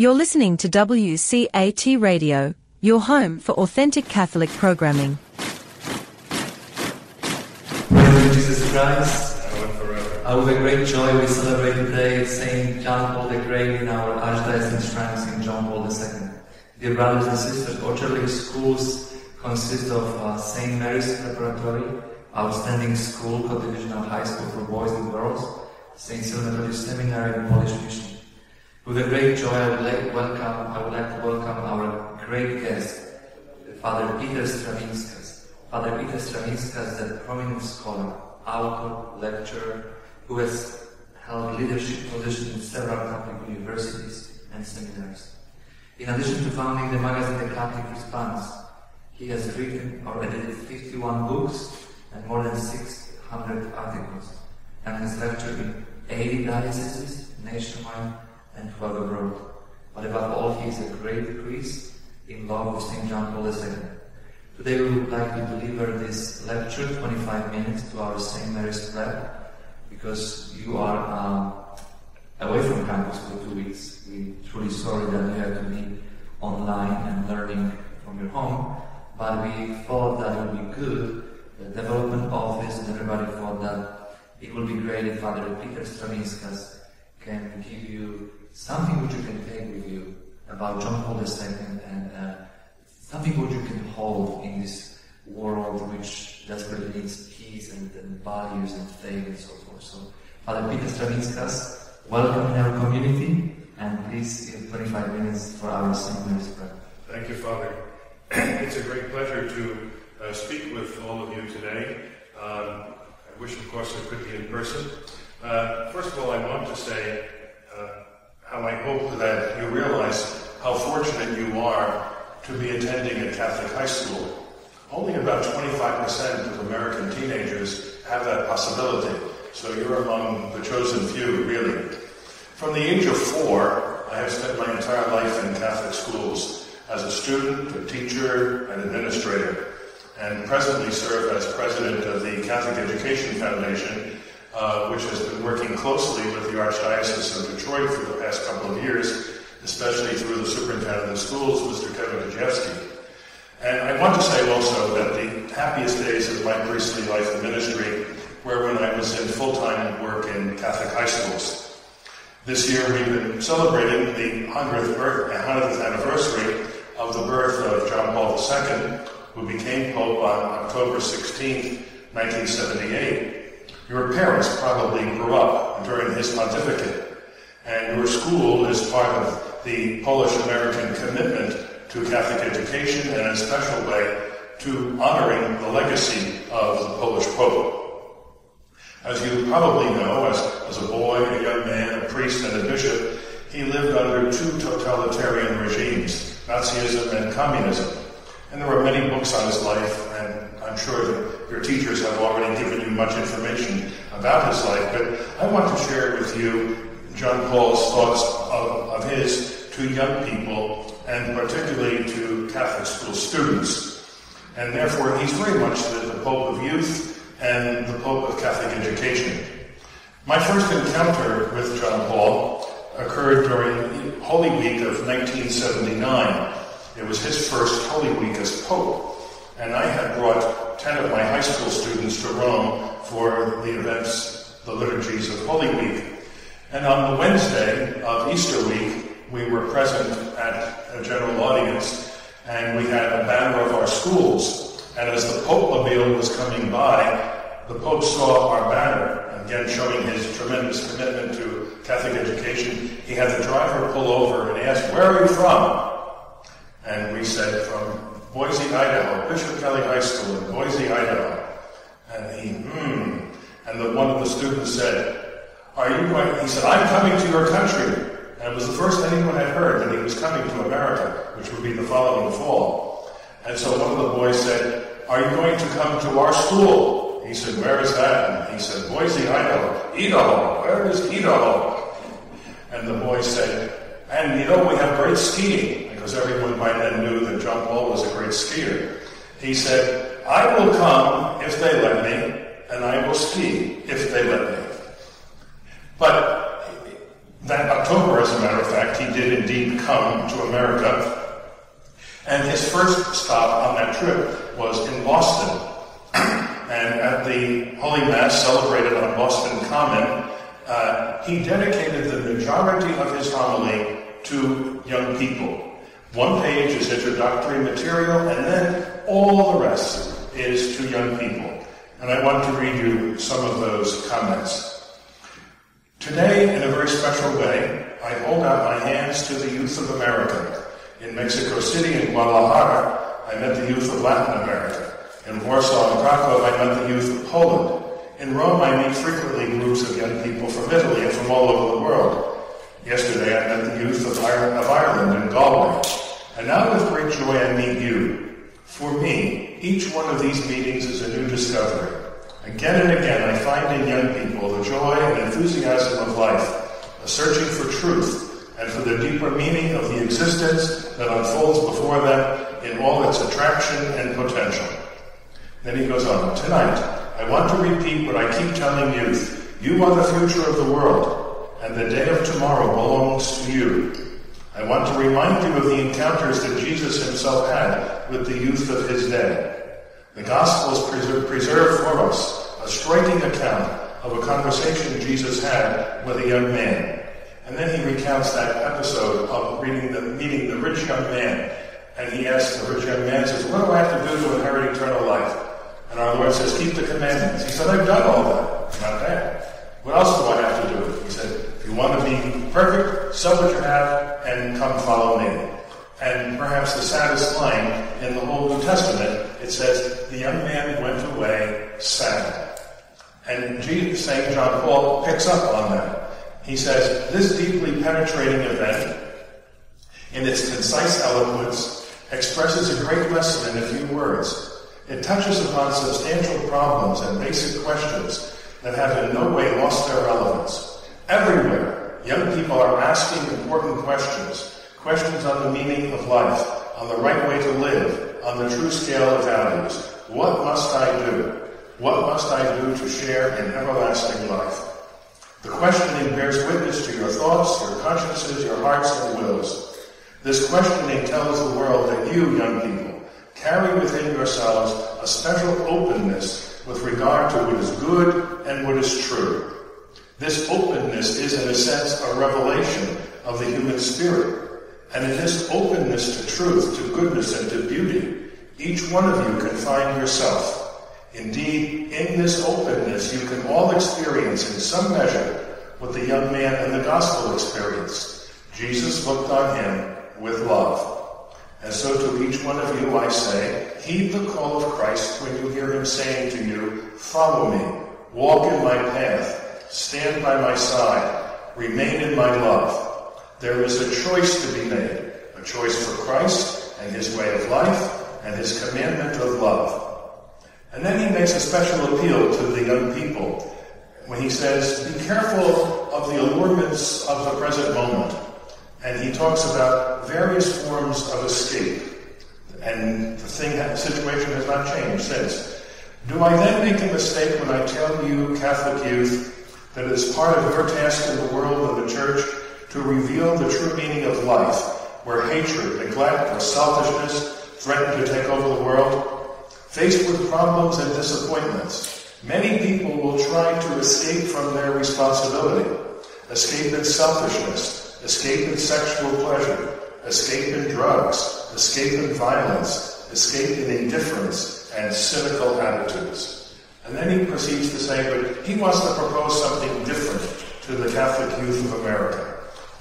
You're listening to WCAT Radio, your home for authentic Catholic programming. Praise Jesus Christ. Uh, with great joy, we celebrate today Saint John Paul the Great in our Archdiocese shrine, Saint John Paul II. Dear brothers and sisters, Orchard schools consist of uh, St. Mary's Preparatory, outstanding school, co-divisional high school for boys and girls, St. Cyril Seminary and Polish Mission. With a great joy, I would like welcome. I would like to welcome our great guest, Father Peter Stravinskas. Father Peter Stravinskas is a prominent scholar, author, lecturer, who has held leadership positions in several Catholic universities and seminaries. In addition to founding the magazine The Catholic Response, he has written or edited 51 books and more than 600 articles, and has lectured in 80 dioceses nationwide and abroad. But above all, he is a great priest in love with St. John Paul II. Today we would like to deliver this lecture, 25 minutes, to our St. Mary's Prep, because you are um, away from campus for two weeks. We're truly sorry that you have to be online and learning from your home, but we thought that it would be good, the development office and everybody thought that it would be great if Father Peter Stravinskas can give you something which you can take with you about John Paul II and uh, something which you can hold in this world which desperately needs peace and, and values and faith and so forth. So, Father Peter Stravinskas, welcome in our community, and please give 25 minutes for our St. Prayer. Thank you, Father. it's a great pleasure to uh, speak with all of you today. Um, I wish, of course, it could be in person. Uh, first of all, I want to say how I hope that you realize how fortunate you are to be attending a Catholic high school. Only about 25% of American teenagers have that possibility, so you're among the chosen few, really. From the age of four, I have spent my entire life in Catholic schools as a student, a teacher, and administrator, and presently serve as president of the Catholic Education Foundation, uh, which has been working closely with the Archdiocese of Detroit for the past couple of years, especially through the superintendent of schools, Mr. Kevin Kijewski. And I want to say also that the happiest days of my priestly life and ministry were when I was in full-time work in Catholic high schools. This year we've been celebrating the 100th, birth, 100th anniversary of the birth of John Paul II, who became Pope on October 16, 1978. Your parents probably grew up during his pontificate, and your school is part of the Polish American commitment to Catholic education and in a special way to honoring the legacy of the Polish Pope. As you probably know, as, as a boy, a young man, a priest, and a bishop, he lived under two totalitarian regimes, Nazism and communism. And there were many books on his life, and I'm sure that your teachers have already given much information about his life, but I want to share with you John Paul's thoughts of, of his to young people, and particularly to Catholic school students. And therefore, he's very much the, the Pope of youth and the Pope of Catholic education. My first encounter with John Paul occurred during Holy Week of 1979. It was his first Holy Week as Pope and I had brought 10 of my high school students to Rome for the events, the liturgies of Holy Week. And on the Wednesday of Easter week, we were present at a general audience, and we had a banner of our schools. And as the Pope Mobile was coming by, the Pope saw our banner, again showing his tremendous commitment to Catholic education. He had the driver pull over and ask, Where are you from? And we said, From Boise, Idaho, Bishop Kelly High School in Boise, Idaho. And he, hmm. And the, one of the students said, Are you going? He said, I'm coming to your country. And it was the first anyone had heard that he was coming to America, which would be the following fall. And so one of the boys said, Are you going to come to our school? He said, Where is that? And he said, Boise, Idaho. Idaho. Where is Idaho? And the boy said, And you know, we have great skiing because everyone by then knew that John Paul was a great skier. He said, I will come if they let me, and I will ski if they let me. But that October, as a matter of fact, he did indeed come to America. And his first stop on that trip was in Boston. and at the Holy Mass celebrated on Boston Common, uh, he dedicated the majority of his homily to young people. One page is introductory material, and then all the rest is to young people. And I want to read you some of those comments. Today, in a very special way, I hold out my hands to the youth of America. In Mexico City and Guadalajara, I met the youth of Latin America. In Warsaw and Krakow, I met the youth of Poland. In Rome, I meet frequently groups of young people from Italy and from all over the world. Yesterday, I met the youth of Ireland and Galway. And now, with great joy, I meet you. For me, each one of these meetings is a new discovery. Again and again, I find in young people the joy and enthusiasm of life, a searching for truth and for the deeper meaning of the existence that unfolds before them in all its attraction and potential. Then he goes on, Tonight, I want to repeat what I keep telling youth. You are the future of the world, and the day of tomorrow belongs to you. I want to remind you of the encounters that Jesus himself had with the youth of his day. The Gospels preserve for us a striking account of a conversation Jesus had with a young man. And then he recounts that episode of the, meeting the rich young man. And he asks the rich young man, says, What do I have to do to inherit eternal life? And our Lord says, Keep the commandments. He said, I've done all that. Not bad. What else do I have to do? He said, If you want to be perfect, sell what you have and come follow me. And perhaps the saddest line in the whole New Testament, it says, the young man went away sad. And Jesus, St. John Paul picks up on that. He says, this deeply penetrating event, in its concise eloquence, expresses a great lesson in a few words. It touches upon substantial problems and basic questions that have in no way lost their relevance. Everywhere, young people are asking important questions Questions on the meaning of life, on the right way to live, on the true scale of values. What must I do? What must I do to share in everlasting life? The questioning bears witness to your thoughts, your consciences, your hearts and wills. This questioning tells the world that you, young people, carry within yourselves a special openness with regard to what is good and what is true. This openness is, in a sense, a revelation of the human spirit. And in this openness to truth, to goodness, and to beauty, each one of you can find yourself. Indeed, in this openness, you can all experience in some measure what the young man in the gospel experienced. Jesus looked on him with love. And so to each one of you I say, heed the call of Christ when you hear him saying to you, follow me, walk in my path, stand by my side, remain in my love. There is a choice to be made, a choice for Christ and his way of life and his commandment of love. And then he makes a special appeal to the young people when he says, be careful of the allurements of the present moment. And he talks about various forms of escape. And the thing, the situation has not changed since. Do I then make a mistake when I tell you, Catholic youth, that it's part of your task in the world and the church to reveal the true meaning of life, where hatred, neglect, or selfishness threaten to take over the world. Faced with problems and disappointments, many people will try to escape from their responsibility, escape in selfishness, escape in sexual pleasure, escape in drugs, escape in violence, escape in indifference and cynical attitudes. And then he proceeds to say, but he wants to propose something different to the Catholic youth of America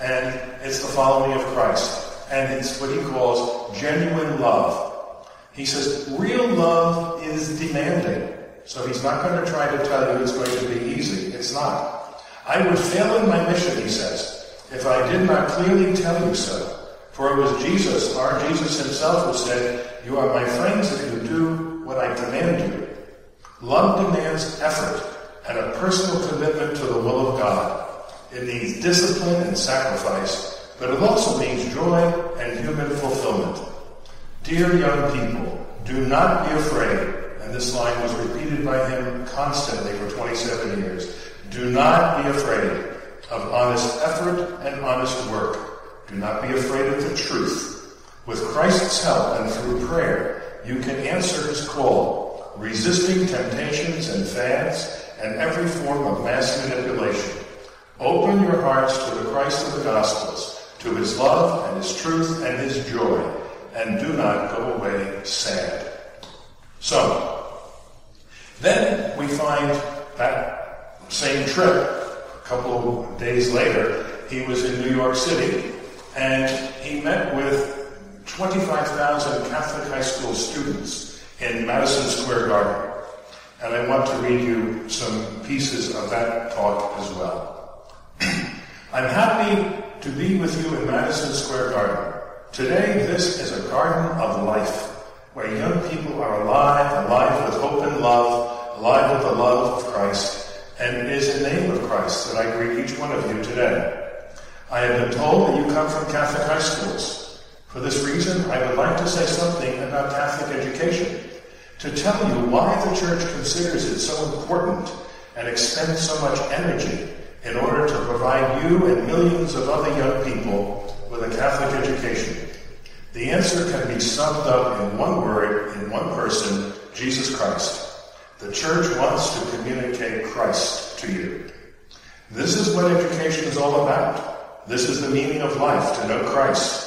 and it's the following of Christ. And it's what he calls genuine love. He says, real love is demanding. So he's not going to try to tell you it's going to be easy. It's not. I would fail in my mission, he says, if I did not clearly tell you so. For it was Jesus, our Jesus himself, who said, You are my friends if you do what I demand you. Love demands effort and a personal commitment to the will of God. It means discipline and sacrifice, but it also means joy and human fulfillment. Dear young people, do not be afraid. And this line was repeated by him constantly for 27 years. Do not be afraid. of honest effort and honest work. Do not be afraid of the truth. With Christ's help and through prayer, you can answer his call, resisting temptations and fads and every form of mass manipulation. Open your hearts to the Christ of the Gospels, to his love and his truth and his joy, and do not go away sad. So, then we find that same trip, a couple of days later, he was in New York City, and he met with 25,000 Catholic high school students in Madison Square Garden. And I want to read you some pieces of that talk as well. I'm happy to be with you in Madison Square Garden. Today, this is a garden of life, where young people are alive, alive with hope and love, alive with the love of Christ, and it is in the name of Christ that I greet each one of you today. I have been told that you come from Catholic high schools. For this reason, I would like to say something about Catholic education to tell you why the Church considers it so important and expends so much energy in order to provide you and millions of other young people with a Catholic education. The answer can be summed up in one word, in one person, Jesus Christ. The Church wants to communicate Christ to you. This is what education is all about. This is the meaning of life, to know Christ.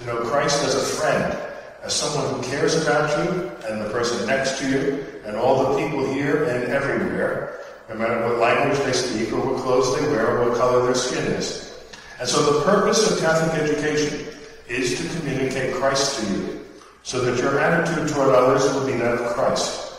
To know Christ as a friend, as someone who cares about you and the person next to you and all the people here and everywhere, no matter what language they speak or what clothes they wear or what color their skin is. And so the purpose of Catholic education is to communicate Christ to you, so that your attitude toward others will be that of Christ.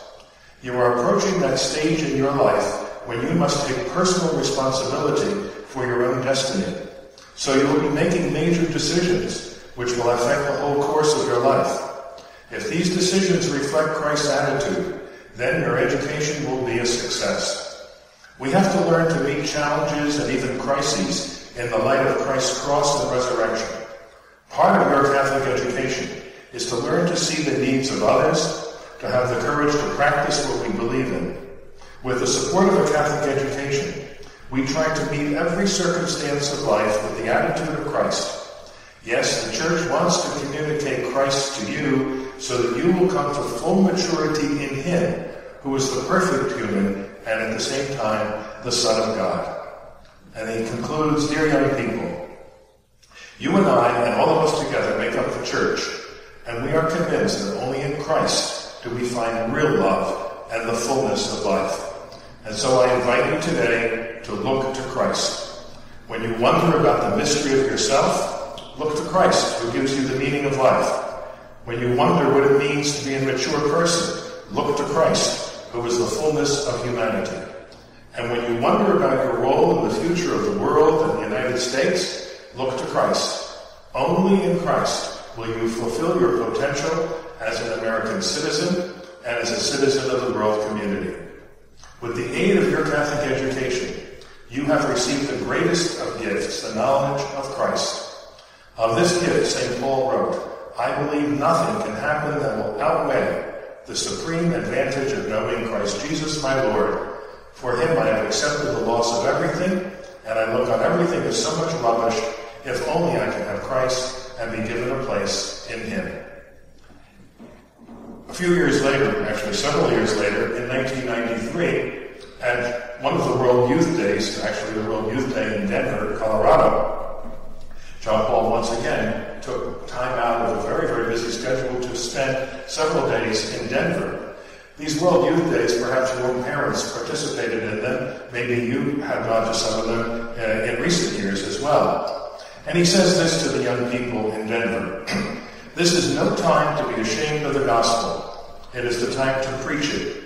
You are approaching that stage in your life when you must take personal responsibility for your own destiny. So you will be making major decisions which will affect the whole course of your life. If these decisions reflect Christ's attitude, then your education will be a success. We have to learn to meet challenges and even crises in the light of Christ's cross and resurrection. Part of your Catholic education is to learn to see the needs of others, to have the courage to practice what we believe in. With the support of a Catholic education, we try to meet every circumstance of life with the attitude of Christ Yes, the church wants to communicate Christ to you so that you will come to full maturity in Him, who is the perfect human and at the same time the Son of God. And he concludes, Dear young people, you and I and all of us together make up the church, and we are convinced that only in Christ do we find real love and the fullness of life. And so I invite you today to look to Christ. When you wonder about the mystery of yourself, Look to Christ, who gives you the meaning of life. When you wonder what it means to be a mature person, look to Christ, who is the fullness of humanity. And when you wonder about your role in the future of the world and the United States, look to Christ. Only in Christ will you fulfill your potential as an American citizen and as a citizen of the world community. With the aid of your Catholic education, you have received the greatest of gifts, the knowledge of Christ. Of this gift, St. Paul wrote, I believe nothing can happen that will outweigh the supreme advantage of knowing Christ Jesus my Lord. For him I have accepted the loss of everything, and I look on everything as so much rubbish, if only I can have Christ and be given a place in him. A few years later, actually several years later, in 1993, at one of the World Youth Days, actually the World Youth Day in Denver, Colorado, John Paul once again took time out of a very, very busy schedule to spend several days in Denver. These World Youth Days, perhaps your parents participated in them. Maybe you have gone to some of them uh, in recent years as well. And he says this to the young people in Denver. this is no time to be ashamed of the gospel. It is the time to preach it.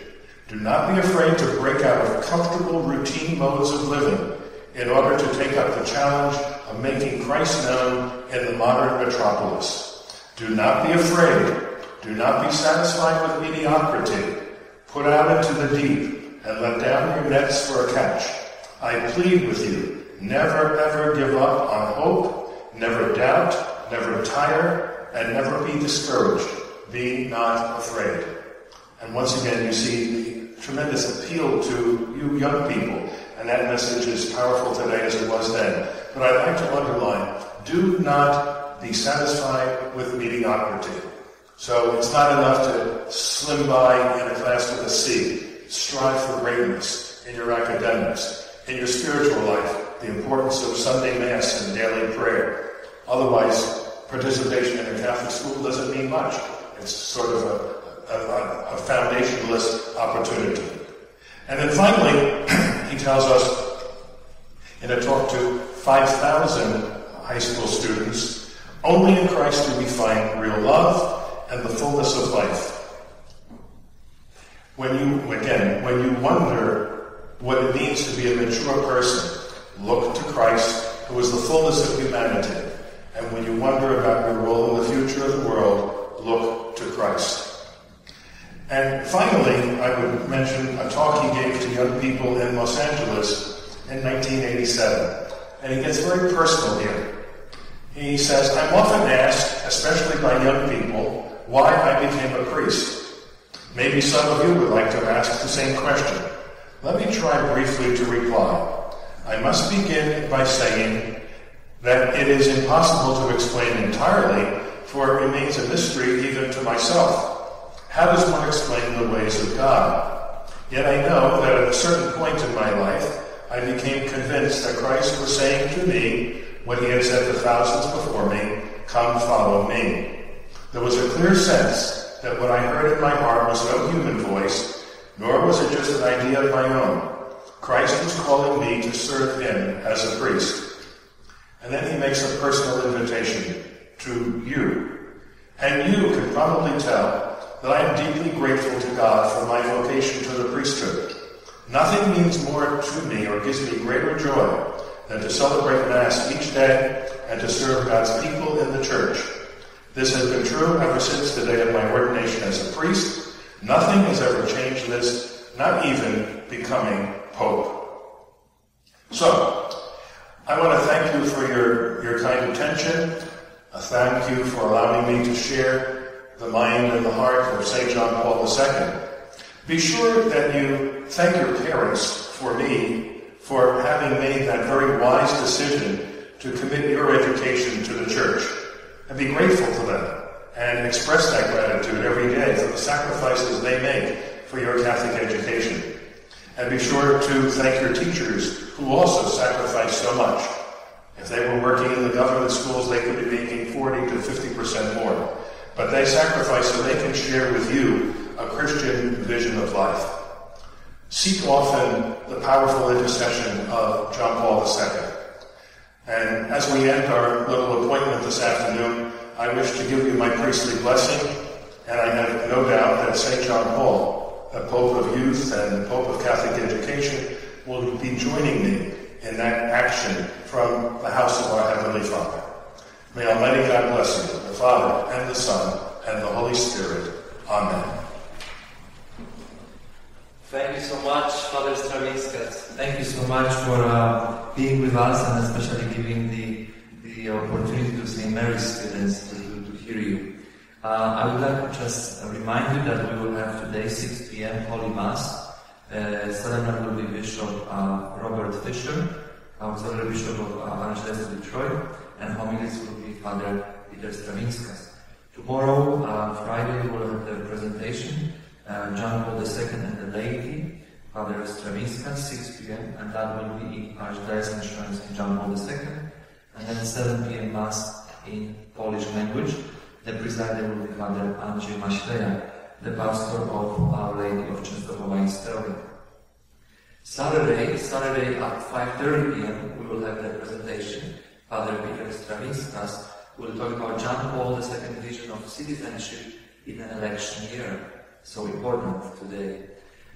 Do not be afraid to break out of comfortable routine modes of living in order to take up the challenge of making Christ known in the modern metropolis. Do not be afraid. Do not be satisfied with mediocrity. Put out into the deep and let down your nets for a catch. I plead with you, never ever give up on hope, never doubt, never tire, and never be discouraged. Be not afraid. And once again, you see the tremendous appeal to you young people and that message is powerful today as it was then. But I'd like to underline, do not be satisfied with mediocrity. So it's not enough to slim by in a class with a C. Strive for greatness in your academics, in your spiritual life, the importance of Sunday Mass and daily prayer. Otherwise, participation in a Catholic school doesn't mean much. It's sort of a, a, a foundationless opportunity. And then finally, he tells us in a talk to 5,000 high school students, only in Christ do we find real love and the fullness of life. When you, again, when you wonder what it means to be a mature person, look to Christ, who is the fullness of humanity. And when you wonder about your role in the future of the world, look to Christ. And finally, I would mention a talk he gave to young people in Los Angeles in 1987. And he gets very personal here. He says, I'm often asked, especially by young people, why I became a priest. Maybe some of you would like to ask the same question. Let me try briefly to reply. I must begin by saying that it is impossible to explain entirely, for it remains a mystery even to myself. How does one explain the ways of God? Yet I know that at a certain point in my life, I became convinced that Christ was saying to me what he had said to thousands before me, Come follow me. There was a clear sense that what I heard in my heart was no human voice, nor was it just an idea of my own. Christ was calling me to serve him as a priest. And then he makes a personal invitation to you. And you can probably tell that I am deeply grateful to God for my vocation to the priesthood. Nothing means more to me or gives me greater joy than to celebrate Mass each day and to serve God's people in the church. This has been true ever since the day of my ordination as a priest. Nothing has ever changed this, not even becoming Pope. So, I want to thank you for your, your kind attention. A thank you for allowing me to share the mind and the heart of St. John Paul II. Be sure that you thank your parents for me for having made that very wise decision to commit your education to the church. And be grateful to them and express that gratitude every day for the sacrifices they make for your Catholic education. And be sure to thank your teachers who also sacrifice so much. If they were working in the government schools, they could be making 40 to 50% more. But they sacrifice so they can share with you a Christian vision of life. Seek often the powerful intercession of John Paul II. And as we end our little appointment this afternoon, I wish to give you my priestly blessing, and I have no doubt that St. John Paul, the Pope of Youth and the Pope of Catholic Education, will be joining me in that action from the house of our Heavenly Father. May Almighty God bless you, the Father, and the Son, and the Holy Spirit. Amen. Thank you so much, Father Stravinskas. Thank you so much for uh, being with us and especially giving the, the opportunity to St. Mary's students to, to, to hear you. Uh, I would like to just remind you that we will have today 6 p.m. Holy Mass. Uh, celebrant will be Bishop uh, Robert Fisher, Auxiliary Bishop of uh, Angeles Detroit, and homilies will be Father Peter Stravinskas. Tomorrow, uh, Friday, we will have the presentation uh, John Paul II and the laity, Father Stravinskas, 6 p.m., and that will be in Archdiocese in John Paul II, and then 7 p.m. Mass in Polish language. The presider will be Father Andrzej Maśleja, the pastor of Our Lady of Częstochowa in Sterling. Saturday, Saturday at 5.30 p.m. we will have the presentation. Father Peter Stravinskas will talk about John Paul II's vision of citizenship in an election year so important today.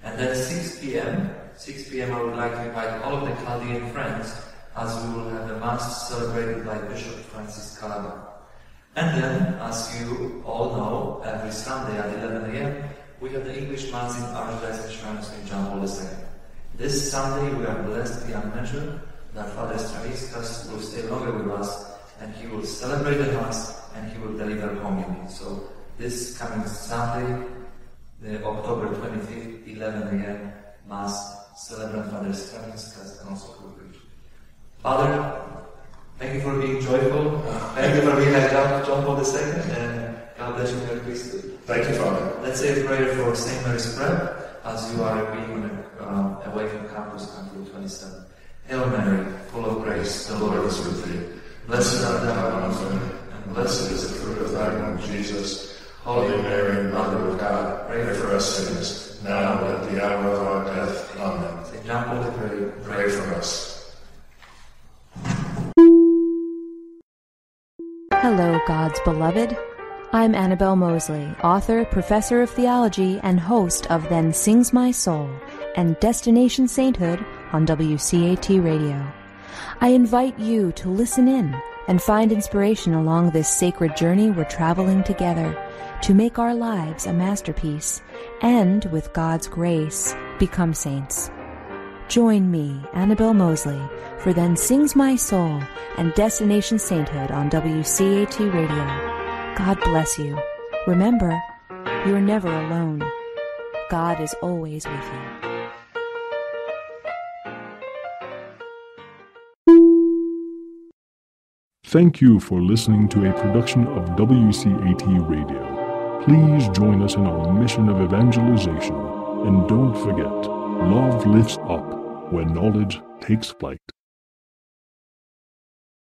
And then 6 p.m., 6 p.m. I would like to invite all of the Chaldean friends as we will have a Mass celebrated by Bishop Francis Kalabat. And then, as you all know, every Sunday at 11 a.m., we have the English Mass in Archdiocese Shrine St. John Paul II. This Sunday, we are blessed beyond measure that Father Stravinskas will stay longer with us and he will celebrate the Mass and he will deliver communion. So, this coming Sunday, the October 25th, 11 a.m. Mass celebrant Father Stravinskas and also Kubrick. Father, thank you for being joyful. Thank you for being like John, John Paul II, and God bless you in your priesthood. Thank you, Father. Let's say a prayer for St. Mary's Prep as you are being um, away from campus until 27. Hail Mary, full of grace, the Lord is with thee. Blessed art thou amongst women, and blessed is the fruit of thy womb, Jesus. Holy Mary, Mother of God, pray for us sinners, now and at the hour of our death. Amen. St. John Paul the pray for us. Hello, God's beloved. I'm Annabelle Moseley, author, professor of theology, and host of Then Sings My Soul and Destination Sainthood on WCAT Radio. I invite you to listen in and find inspiration along this sacred journey we're traveling together to make our lives a masterpiece and, with God's grace, become saints. Join me, Annabelle Moseley, for Then Sings My Soul and Destination Sainthood on WCAT Radio. God bless you. Remember, you are never alone. God is always with you. Thank you for listening to a production of WCAT Radio. Please join us in our mission of evangelization. And don't forget, love lifts up when knowledge takes flight.